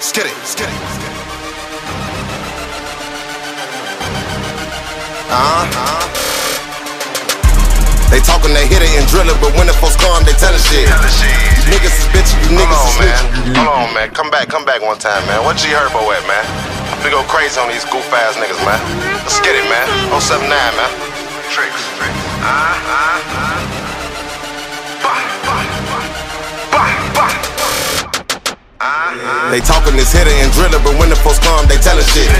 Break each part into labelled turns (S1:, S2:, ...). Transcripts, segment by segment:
S1: Skitty. skid it. Uh-huh. They talking, they hit it and drill it, but when the folks come, they tellin' shit. You niggas is bitches, you niggas
S2: Hold on,
S1: is
S2: man.
S1: snitching.
S2: Hold on, man. Come back, come back one time, man. What G Herbo at, man? We go crazy on these goof ass niggas, man. Let's get it, man. 079, man. Tricks, tricks. Uh, uh, uh.
S1: They talking this hitter and driller, but when the folks come, they tellin' shit.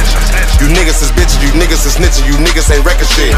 S1: You niggas is bitches, you niggas is snitching, you niggas ain't wrecking shit.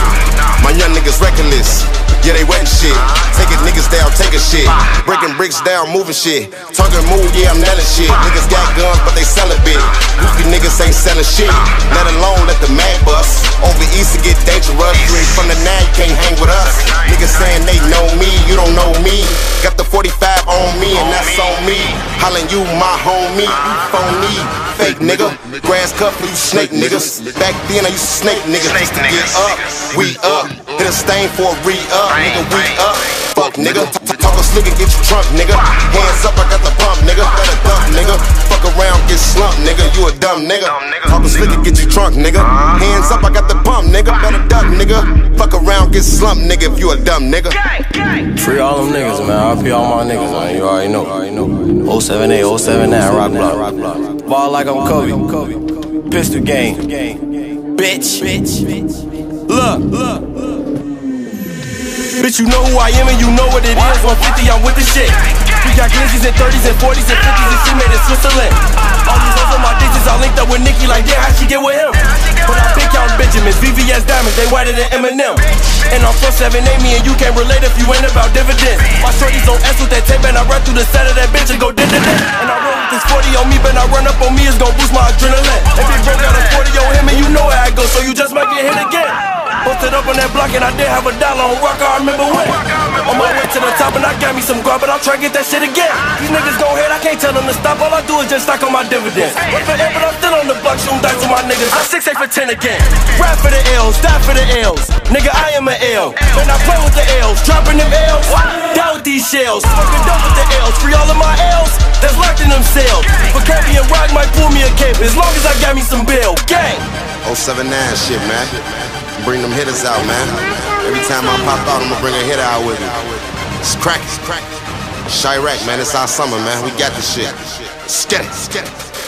S1: My young niggas reckless, yeah they wetting shit. Taking niggas down, taking shit. Breaking bricks down, moving shit. Talking move, yeah I'm nailing shit. Niggas got guns, but they sellin' big. Goofy niggas ain't selling shit. Let alone let the mad bust. Over east to get dangerous. You ain't from the nine, you can't hang with us. Niggas saying they know me, you don't know me. Got the 45 on me, and that's on me. Hollin' you my homie, you phony. Fake nigga, grass cut for you snake niggas. Back then I used to snake niggas just to get up. We up, hit a stain for a re up, nigga. We up. Fuck nigga, talk a slick and get you drunk, nigga. Hands up, I got the pump, nigga. Better dump, nigga. Fuck around, get slumped, nigga. You a dumb nigga. Talk a slick and get you drunk, nigga. Hands up, I got the pump, nigga. Better duck, nigga. Fuck around, get slumped, nigga. If you a dumb nigga.
S3: Free all them niggas, man. RP all my niggas, man. You already know. Already know. 078, 079, rock block. Ball like I'm Kobe. Pistol game. Bitch. Look. Look. Bitch, you know who I am and you know what it is. 150, I'm with the shit. We got glizzies and 30s and 40s and 50s and shit made in Switzerland. All these hoes on my digits, I linked up with Nicki like, damn, how she get with him? But I big count Benjamins, VVS diamonds, they whiter than Eminem. And I'm 478, me and you can't relate if you ain't about dividends. My shorties on S with that tape and I run through the set of that bitch and go you just might get hit again. Posted up on that block and I did have a dollar on rock, I remember when. On my way to the top and I got me some guap, but I'm trying to get that shit again. These niggas gon' hate, I can't tell them to stop, all I do is just stack on my dividends. But forever, but I'm still on the block, shooting dice with my niggas. I'm 6 8 for 10 again. Rap for the L's, die for the L's. Nigga, I am an L. Man, I play with the L's, dropping them L's. Down with these shells, fucking done with the L's. Free all of my L's, that's locked in them cells. But Kirby and Rock might pull me a cape, as long as I got me some bail. Gang.
S1: 079 shit, man. Bring them hitters out, man. Every time I pop out, I'ma bring a hitter out with me. It's crack, it's crack. Chiraq, man, it's our summer, man. We got this shit. Skit it, skit it.